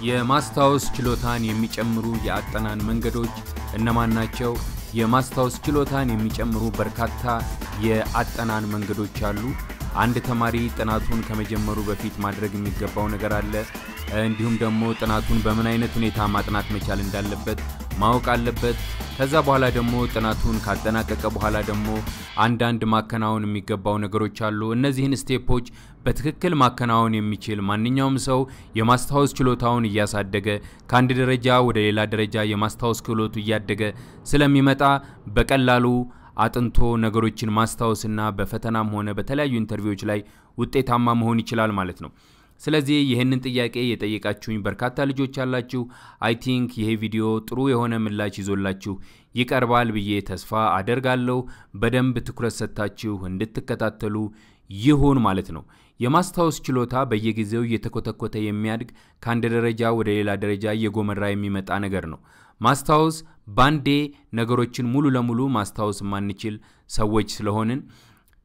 የማስታወስ ችሎታን የሚጨምሩ የአጠናን መንገዶች እነማን ናቸው? የማስታወስ ችሎታን የሚጨምሩ በርካታ የአጠናን መንገዶች አሉ። አንድ ተማሪ ጥናቱን ከመጀመሩ በፊት ማድረግ የሚገባው ነገር አለ። እንዲሁም ደግሞ ጥናቱን በምን አይነት ሁኔታ ማጥናት መቻል እንዳለበት ማወቅ አለበት። ከዛ በኋላ ደግሞ ጥናቱን ካጠናቀቀ በኋላ ደግሞ አንዳንድ ማከናወን የሚገባው ነገሮች አሉ። እነዚህን ስቴፖች በትክክል ማከናወን የሚችል ማንኛውም ሰው የማስታወስ ችሎታውን እያሳደገ ከአንድ ደረጃ ወደ ሌላ ደረጃ የማስታወስ ክህሎቱ እያደገ ስለሚመጣ በቀላሉ አጥንቶ ነገሮችን ማስታወስና በፈተናም ሆነ በተለያዩ interview ዎች ላይ ውጤታማ መሆን ይችላል ማለት ነው። ስለዚህ ይህንን ጥያቄ የጠየቃችሁኝ በርካታ ልጆች አላችሁ። I think ይሄ ቪዲዮ ጥሩ የሆነ ምላሽ ይዞላችሁ ይቀርባል ብዬ ተስፋ አደርጋለሁ። በደንብ ትኩረት ሰጥታችሁ እንድትከታተሉ ይሁን ማለት ነው። የማስታወስ ችሎታ በየጊዜው እየተኮተኮተ የሚያድግ ከአንድ ደረጃ ወደ ሌላ ደረጃ እየጎመራ የሚመጣ ነገር ነው። ማስታወስ ባንዴ ነገሮችን ሙሉ ለሙሉ ማስታወስ የማንችል ሰዎች ስለሆንን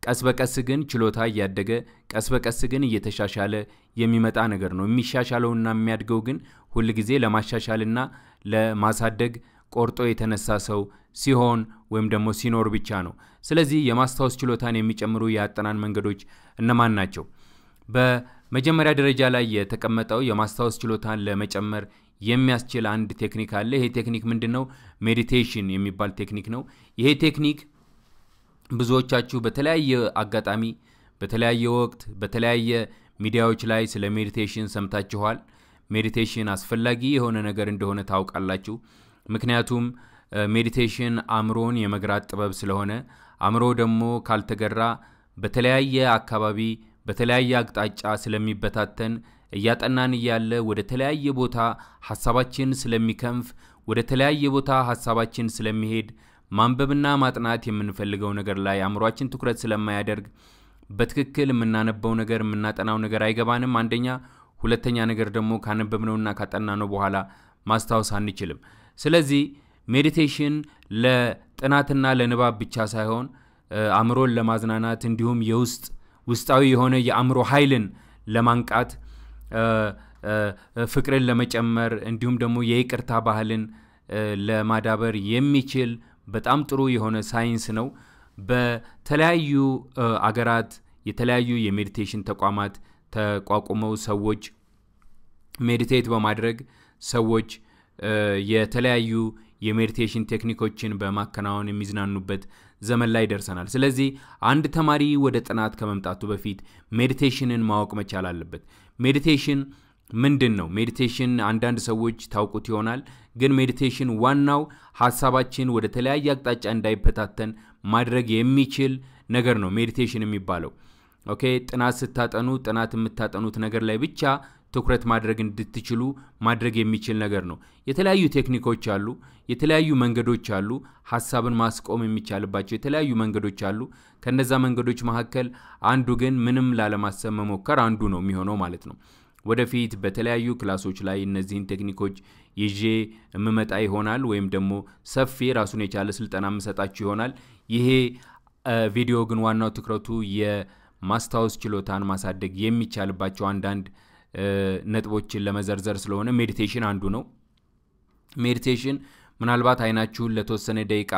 ቀስ በቀስ ግን ችሎታ እያደገ ቀስ በቀስ ግን እየተሻሻለ የሚመጣ ነገር ነው። የሚሻሻለውና የሚያድገው ግን ሁል ጊዜ ለማሻሻልና ለማሳደግ ቆርጦ የተነሳ ሰው ሲሆን ወይም ደግሞ ሲኖር ብቻ ነው። ስለዚህ የማስታወስ ችሎታን የሚጨምሩ የአጠናን መንገዶች እነማን ናቸው? በመጀመሪያ ደረጃ ላይ የተቀመጠው የማስታወስ ችሎታን ለመጨመር የሚያስችል አንድ ቴክኒክ አለ። ይሄ ቴክኒክ ምንድን ነው? meditation የሚባል ቴክኒክ ነው። ይሄ ቴክኒክ ብዙዎቻችሁ በተለያየ አጋጣሚ በተለያየ ወቅት በተለያየ ሚዲያዎች ላይ ስለ meditation ሰምታችኋል። meditation አስፈላጊ የሆነ ነገር እንደሆነ ታውቃላችሁ። ምክንያቱም meditation አእምሮን የመግራት ጥበብ ስለሆነ አእምሮ ደግሞ ካልተገራ በተለያየ አካባቢ በተለያየ አቅጣጫ ስለሚበታተን እያጠናን እያለ ወደ ተለያየ ቦታ ሀሳባችን ስለሚከንፍ ወደ ተለያየ ቦታ ሀሳባችን ስለሚሄድ ማንበብና ማጥናት የምንፈልገው ነገር ላይ አእምሯችን ትኩረት ስለማያደርግ በትክክል የምናነበው ነገር የምናጠናው ነገር አይገባንም። አንደኛ። ሁለተኛ ነገር ደግሞ ካነበብነውና ካጠናነው በኋላ ማስታወስ አንችልም። ስለዚህ meditation ለጥናትና ለንባብ ብቻ ሳይሆን አእምሮን ለማዝናናት እንዲሁም የውስጥ ውስጣዊ የሆነ የአእምሮ ኃይልን ለማንቃት ፍቅርን ለመጨመር እንዲሁም ደግሞ የይቅርታ ባህልን ለማዳበር የሚችል በጣም ጥሩ የሆነ ሳይንስ ነው። በተለያዩ አገራት የተለያዩ የ meditation ተቋማት ተቋቁመው ሰዎች meditate በማድረግ ሰዎች የተለያዩ የ meditation ቴክኒኮችን በማከናወን የሚዝናኑበት ዘመን ላይ ደርሰናል። ስለዚህ አንድ ተማሪ ወደ ጥናት ከመምጣቱ በፊት meditation ን ማወቅ መቻል አለበት። meditation ምንድን ነው? meditation አንዳንድ ሰዎች ታውቁት ይሆናል። ግን meditation ዋናው ሀሳባችን ወደ ተለያየ አቅጣጫ እንዳይበታተን ማድረግ የሚችል ነገር ነው meditation የሚባለው። okay ጥናት ስታጠኑ ጥናት የምታጠኑት ነገር ላይ ብቻ ትኩረት ማድረግ እንድትችሉ ማድረግ የሚችል ነገር ነው። የተለያዩ ቴክኒኮች አሉ፣ የተለያዩ መንገዶች አሉ። ሀሳብን ማስቆም የሚቻልባቸው የተለያዩ መንገዶች አሉ። ከነዛ መንገዶች መካከል አንዱ ግን ምንም ላለማሰብ መሞከር አንዱ ነው የሚሆነው ማለት ነው። ወደፊት በተለያዩ class ኦች ላይ እነዚህን ቴክኒኮች ይዤ የምመጣ ይሆናል ወይም ደግሞ ሰፊ ራሱን የቻለ ስልጠና የምሰጣችሁ ይሆናል። ይሄ ቪዲዮ ግን ዋናው ትኩረቱ የማስታወስ ችሎታን ማሳደግ የሚቻልባቸው አንዳንድ ነጥቦችን ለመዘርዘር ስለሆነ meditation አንዱ ነው። meditation ምናልባት አይናችሁን ለተወሰነ ደቂቃ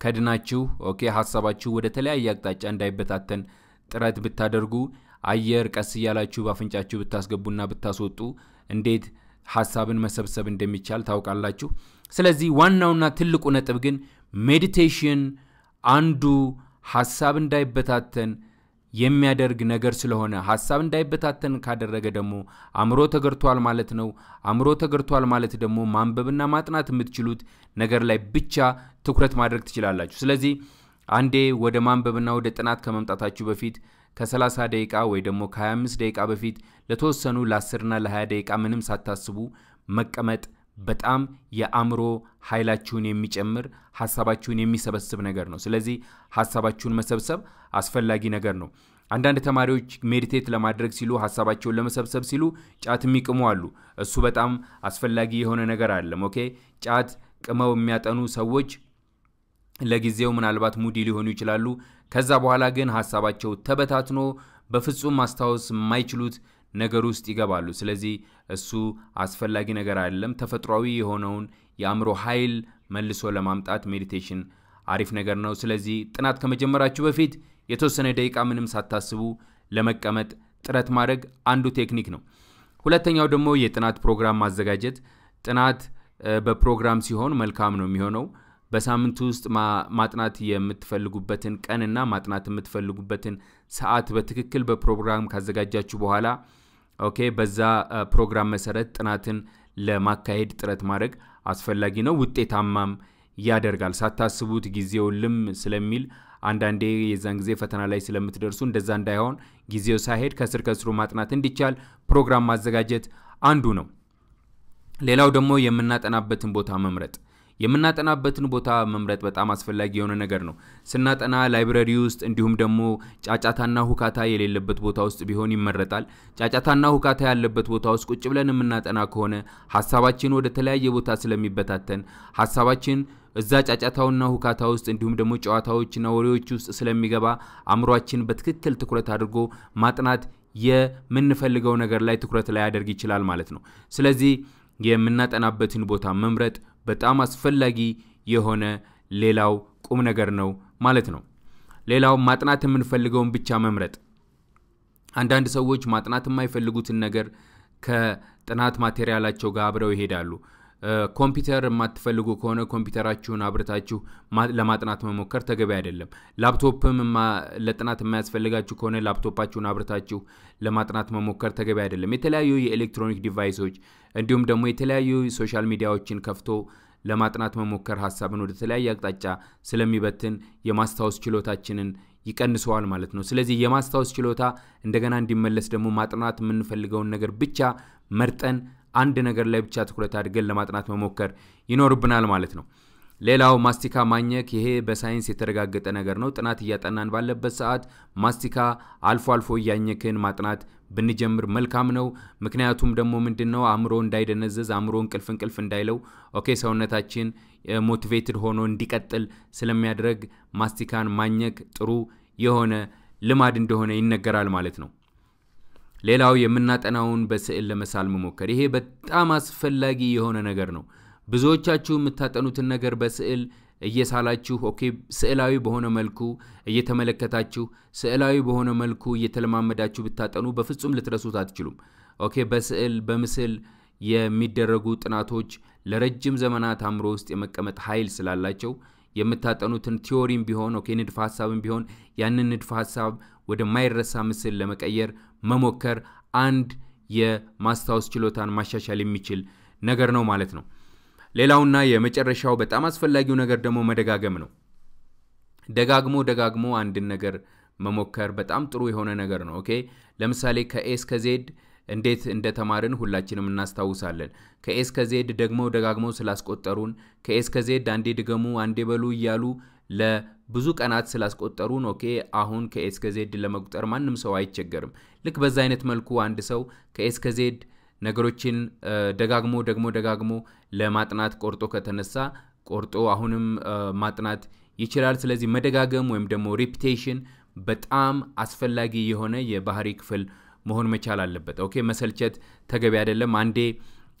ከድናችሁ okay ሀሳባችሁ ወደ ተለያየ አቅጣጫ እንዳይበታተን ጥረት ብታደርጉ አየር ቀስ እያላችሁ በአፍንጫችሁ ብታስገቡና ብታስወጡ እንዴት ሀሳብን መሰብሰብ እንደሚቻል ታውቃላችሁ። ስለዚህ ዋናውና ትልቁ ነጥብ ግን meditation አንዱ ሀሳብ እንዳይበታተን የሚያደርግ ነገር ስለሆነ ሀሳብ እንዳይበታተን ካደረገ ደግሞ አእምሮ ተገርቷል ማለት ነው። አእምሮ ተገርቷል ማለት ደግሞ ማንበብና ማጥናት የምትችሉት ነገር ላይ ብቻ ትኩረት ማድረግ ትችላላችሁ። ስለዚህ አንዴ ወደ ማንበብና ወደ ጥናት ከመምጣታችሁ በፊት ከ30 ደቂቃ ወይ ደግሞ ከ25 ደቂቃ በፊት ለተወሰኑ ለ10ና ለ20 ደቂቃ ምንም ሳታስቡ መቀመጥ በጣም የአእምሮ ኃይላችሁን የሚጨምር ሀሳባችሁን የሚሰበስብ ነገር ነው። ስለዚህ ሀሳባችሁን መሰብሰብ አስፈላጊ ነገር ነው። አንዳንድ ተማሪዎች meditate ለማድረግ ሲሉ ሀሳባቸውን ለመሰብሰብ ሲሉ ጫት የሚቅሙ አሉ። እሱ በጣም አስፈላጊ የሆነ ነገር አይደለም። okay ጫት ቅመው የሚያጠኑ ሰዎች ለጊዜው ምናልባት moody ሊሆኑ ይችላሉ። ከዛ በኋላ ግን ሀሳባቸው ተበታትኖ በፍጹም ማስታወስ የማይችሉት ነገር ውስጥ ይገባሉ። ስለዚህ እሱ አስፈላጊ ነገር አይደለም። ተፈጥሯዊ የሆነውን የአእምሮ ኃይል መልሶ ለማምጣት meditation አሪፍ ነገር ነው። ስለዚህ ጥናት ከመጀመራችሁ በፊት የተወሰነ ደቂቃ ምንም ሳታስቡ ለመቀመጥ ጥረት ማድረግ አንዱ ቴክኒክ ነው። ሁለተኛው ደግሞ የጥናት ፕሮግራም ማዘጋጀት። ጥናት በፕሮግራም ሲሆን መልካም ነው የሚሆነው። በሳምንቱ ውስጥ ማጥናት የምትፈልጉበትን ቀንና ማጥናት የምትፈልጉበትን ሰዓት በትክክል በፕሮግራም ካዘጋጃችሁ በኋላ okay፣ በዛ ፕሮግራም መሰረት ጥናትን ለማካሄድ ጥረት ማድረግ አስፈላጊ ነው። ውጤታማም ያደርጋል። ሳታስቡት ጊዜው እልም ስለሚል አንዳንዴ የዛን ጊዜ ፈተና ላይ ስለምትደርሱ እንደዛ እንዳይሆን ጊዜው ሳይሄድ ከስር ከስሩ ማጥናት እንዲቻል ፕሮግራም ማዘጋጀት አንዱ ነው። ሌላው ደግሞ የምናጠናበትን ቦታ መምረጥ። የምናጠናበትን ቦታ መምረጥ በጣም አስፈላጊ የሆነ ነገር ነው። ስናጠና ላይብረሪ ውስጥ እንዲሁም ደግሞ ጫጫታና ሁካታ የሌለበት ቦታ ውስጥ ቢሆን ይመረጣል። ጫጫታና ሁካታ ያለበት ቦታ ውስጥ ቁጭ ብለን የምናጠና ከሆነ ሀሳባችን ወደ ተለያየ ቦታ ስለሚበታተን ሀሳባችን እዛ ጫጫታውና ሁካታ ውስጥ እንዲሁም ደግሞ ጨዋታዎችና ወሬዎች ውስጥ ስለሚገባ አእምሯችን በትክክል ትኩረት አድርጎ ማጥናት የምንፈልገው ነገር ላይ ትኩረት ላይ ያደርግ ይችላል ማለት ነው። ስለዚህ የምናጠናበትን ቦታ መምረጥ በጣም አስፈላጊ የሆነ ሌላው ቁም ነገር ነው ማለት ነው። ሌላው ማጥናት የምንፈልገውን ብቻ መምረጥ። አንዳንድ ሰዎች ማጥናት የማይፈልጉትን ነገር ከጥናት ማቴሪያላቸው ጋር አብረው ይሄዳሉ። ኮምፒውተር የማትፈልጉ ከሆነ ኮምፒውተራችሁን አብርታችሁ ለማጥናት መሞከር ተገቢ አይደለም። ላፕቶፕም ለጥናት የማያስፈልጋችሁ ከሆነ ላፕቶፓችሁን አብርታችሁ ለማጥናት መሞከር ተገቢ አይደለም። የተለያዩ የኤሌክትሮኒክ device ኦች እንዲሁም ደግሞ የተለያዩ social media ዎችን ከፍቶ ለማጥናት መሞከር ሀሳብን ወደ ተለያየ አቅጣጫ ስለሚበትን የማስታወስ ችሎታችንን ይቀንሰዋል ማለት ነው። ስለዚህ የማስታወስ ችሎታ እንደገና እንዲመለስ ደግሞ ማጥናት የምንፈልገውን ነገር ብቻ መርጠን አንድ ነገር ላይ ብቻ ትኩረት አድርገን ለማጥናት መሞከር ይኖርብናል ማለት ነው። ሌላው ማስቲካ ማኘክ፣ ይሄ በሳይንስ የተረጋገጠ ነገር ነው። ጥናት እያጠናን ባለበት ሰዓት ማስቲካ አልፎ አልፎ እያኘክን ማጥናት ብንጀምር መልካም ነው። ምክንያቱም ደግሞ ምንድን ነው አእምሮ እንዳይደነዘዝ፣ አእምሮ እንቅልፍ እንቅልፍ እንዳይለው፣ okay ሰውነታችን motivated ሆኖ እንዲቀጥል ስለሚያደርግ ማስቲካን ማኘክ ጥሩ የሆነ ልማድ እንደሆነ ይነገራል ማለት ነው። ሌላው የምናጠናውን በስዕል ለመሳል መሞከር፣ ይሄ በጣም አስፈላጊ የሆነ ነገር ነው። ብዙዎቻችሁ የምታጠኑትን ነገር በስዕል እየሳላችሁ okay፣ ስዕላዊ በሆነ መልኩ እየተመለከታችሁ ስዕላዊ በሆነ መልኩ እየተለማመዳችሁ ብታጠኑ በፍጹም ልትረሱት አትችሉም። okay፣ በስዕል በምስል የሚደረጉ ጥናቶች ለረጅም ዘመናት አእምሮ ውስጥ የመቀመጥ ኃይል ስላላቸው የምታጠኑትን theory ም ቢሆን okay፣ ንድፈ ሀሳብም ቢሆን ያንን ንድፈ ሀሳብ ወደማይረሳ ምስል ለመቀየር መሞከር አንድ የማስታወስ ችሎታን ማሻሻል የሚችል ነገር ነው ማለት ነው። ሌላውና የመጨረሻው በጣም አስፈላጊው ነገር ደግሞ መደጋገም ነው። ደጋግሞ ደጋግሞ አንድን ነገር መሞከር በጣም ጥሩ የሆነ ነገር ነው። okay ለምሳሌ ከ A እስከ Z እንዴት እንደተማርን ሁላችንም እናስታውሳለን። ከ A እስከ Z ደግሞ ደጋግመው ስላስቆጠሩን ከ A እስከ Z አንዴ ድገሙ አንዴ በሉ እያሉ ለብዙ ቀናት ስላስቆጠሩን okay አሁን ከ A እስከ Z ለመቁጠር ማንም ሰው አይቸገርም። ልክ በዛ አይነት መልኩ አንድ ሰው ከ A እስከ Z ነገሮችን ደጋግሞ ደግሞ ደጋግሞ ለማጥናት ቆርጦ ከተነሳ ቆርጦ አሁንም ማጥናት ይችላል። ስለዚህ መደጋገም ወይም ደግሞ repetition በጣም አስፈላጊ የሆነ የባህሪ ክፍል መሆን መቻል አለበት። okay መሰልቸት ተገቢ አይደለም። አንዴ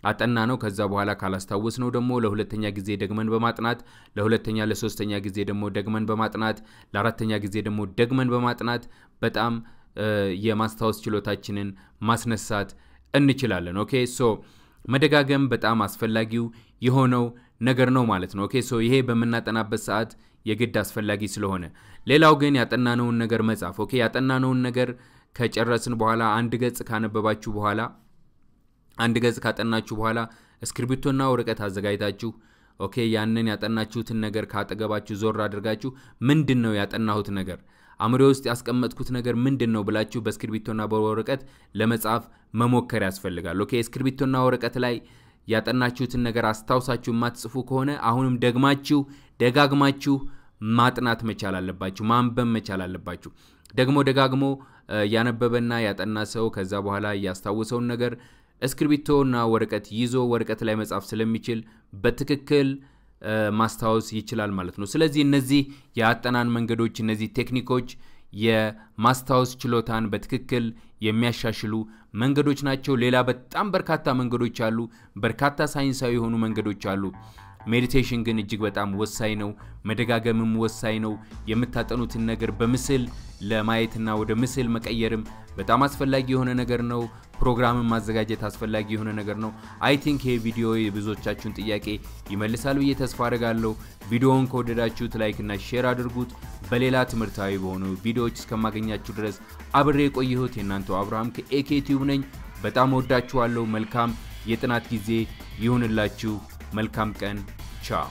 አጠናነው ከዛ በኋላ ካላስታወስነው ደግሞ ለሁለተኛ ጊዜ ደግመን በማጥናት ለሁለተኛ ለሶስተኛ ጊዜ ደግሞ ደግመን በማጥናት ለአራተኛ ጊዜ ደግሞ ደግመን በማጥናት በጣም የማስታወስ ችሎታችንን ማስነሳት እንችላለን። okay so መደጋገም በጣም አስፈላጊው የሆነው ነገር ነው ማለት ነው። okay so ይሄ በምናጠናበት ሰዓት የግድ አስፈላጊ ስለሆነ፣ ሌላው ግን ያጠናነውን ነገር መጻፍ። okay ያጠናነውን ነገር ከጨረስን በኋላ አንድ ገጽ ካነበባችሁ በኋላ አንድ ገጽ ካጠናችሁ በኋላ እስክሪብቶና ወረቀት አዘጋጅታችሁ okay ያንን ያጠናችሁትን ነገር ካጠገባችሁ ዞር አድርጋችሁ ምንድን ነው ያጠናሁት ነገር አእምሮ ውስጥ ያስቀመጥኩት ነገር ምንድን ነው ብላችሁ በእስክሪብቶና በወረቀት ለመጻፍ መሞከር ያስፈልጋል። okay እስክሪብቶና ወረቀት ላይ ያጠናችሁትን ነገር አስታውሳችሁ የማትጽፉ ከሆነ አሁንም ደግማችሁ ደጋግማችሁ ማጥናት መቻል አለባችሁ፣ ማንበብ መቻል አለባችሁ። ደግሞ ደጋግሞ ያነበበና ያጠና ሰው ከዛ በኋላ ያስታውሰውን ነገር እስክሪብቶና ወረቀት ይዞ ወረቀት ላይ መጻፍ ስለሚችል በትክክል ማስታወስ ይችላል ማለት ነው። ስለዚህ እነዚህ የአጠናን መንገዶች፣ እነዚህ ቴክኒኮች የማስታወስ ችሎታን በትክክል የሚያሻሽሉ መንገዶች ናቸው። ሌላ በጣም በርካታ መንገዶች አሉ። በርካታ ሳይንሳዊ የሆኑ መንገዶች አሉ። meditation ግን እጅግ በጣም ወሳኝ ነው። መደጋገምም ወሳኝ ነው። የምታጠኑትን ነገር በምስል ለማየትና ወደ ምስል መቀየርም በጣም አስፈላጊ የሆነ ነገር ነው። ፕሮግራምን ማዘጋጀት አስፈላጊ የሆነ ነገር ነው። I think ይሄ ቪዲዮ የብዙዎቻችሁን ጥያቄ ይመልሳል ብዬ ተስፋ አድርጋለሁ። ቪዲዮውን ከወደዳችሁት like ና share አድርጉት። በሌላ ትምህርታዊ በሆኑ ቪዲዮዎች እስከማገኛችሁ ድረስ አብሬ የቆየሁት የእናንተው አብርሃም ከኤኬ ነኝ። በጣም ወዳችኋለሁ። መልካም የጥናት ጊዜ ይሁንላችሁ። መልካም ቀን። ቻው